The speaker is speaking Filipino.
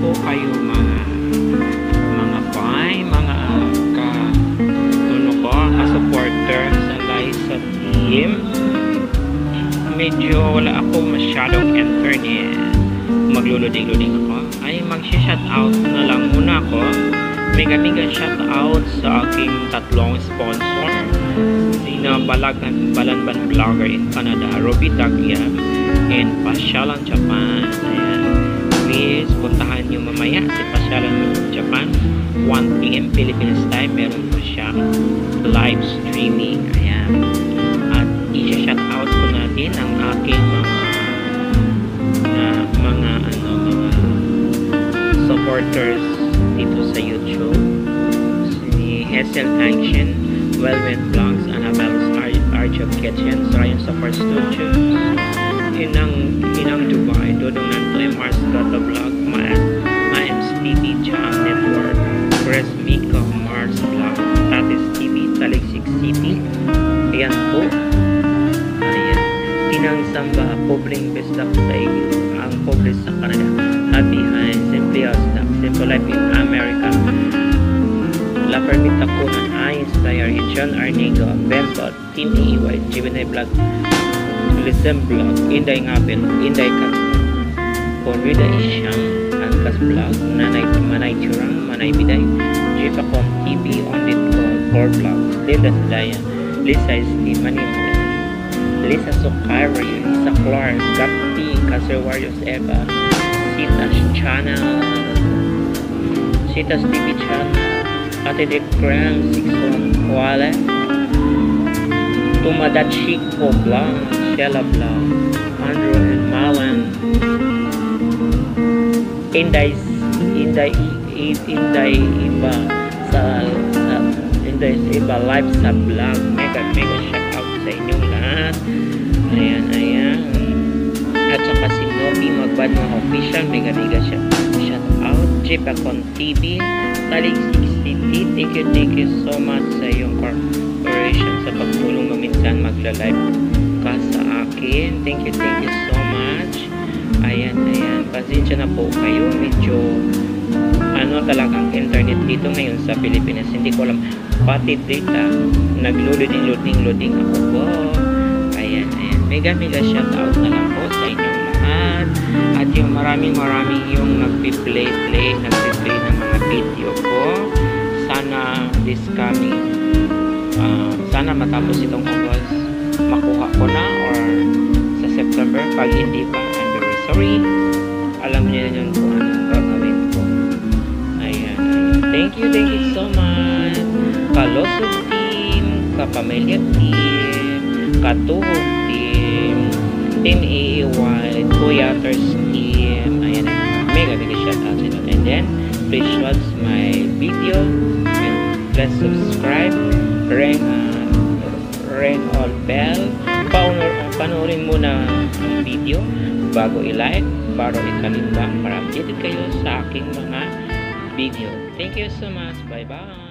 po kayo mga mga bay, mga ka ano ko, ka-supporter sa Liza team. Medyo wala ako masyadong internet. Magluluding-luding ako. Ay, mag-shout out na lang muna ako. Mega mega shout out sa aking tatlong sponsor. Sina Balag Balanban Vlogger in Canada, Ruby Dagya, and Pasyalan Japan. Ayan. 1pm Philippines time, meron po siyang live streaming. Ayan. At i-shout out ko natin ang aking mga mga ano mga supporters dito sa YouTube. Si Hessel Action, Wellwent Vlogs, Annabelle's Ar- Art of Kitchen, Ryan Support Studios, Inang Inang Dubai, Dodong City. Ayan po. Ayan. Tinang Samba, Pobling Besta sa ang pobre sa Canada. Happy High, Simply Austin, Simple Life in America. La Permita ko ng Inspire, John Arnigo, Bembot, Team EY, Gemini Vlog, Listen Vlog, Inday Ngapil, Inday Kat, Corrida Isyang, Angkas Vlog, Nanay Manay Churang, Manay Biday, Jipacom TV, Ondit Core Vlog, Linda Dayan, Lisa Esti, Manin, Lisa Sukari, Lisa Clark, Gapti, Kasser Warriors Eva, Sita's Channel, Sita's TV Channel, Ate Dick Graham, 61 Wale, Tumadachi Ko Vlog, Shella Vlog, Andrew and Malan, Inday, Inday, Inday Iba sa, Inday sa Iba live sa vlog. Mega, mega shout out sa inyong lahat. Ayan, ayan. At saka si Nobi Magbad mga official, mega mega shout, shout out. Jipacon TV, Talig 60 Thank you, thank you so much sa iyong corporation sa pagtulong mo minsan magla-live ka sa akin. Thank you, thank you so much. Ayan, ayan. Pasensya na po kayo. Medyo ano talagang internet dito ngayon sa Pilipinas. Hindi ko alam. Pati data. Nag-loading-loading-loading ako po. Ayan, ayan. Mega mega shout out na lang po sa inyong lahat. At yung maraming maraming yung nagpi-play-play, nagpi-play ng mga video ko. Sana this coming ah, sana matapos itong August makuha ko na or sa September pag hindi pa I'm very sorry thank you thank you so much. Kalosog team Kapamilya team Katuhog team Team AAY Kuyaters team. Ayan mega mega shout out sa and then please watch my video and please subscribe. Ring uh, ring all bell. Paunor, panoorin muna ang video bago i-like para ikalimbang para updated kayo sa aking mga video. Thank you so much. Bye bye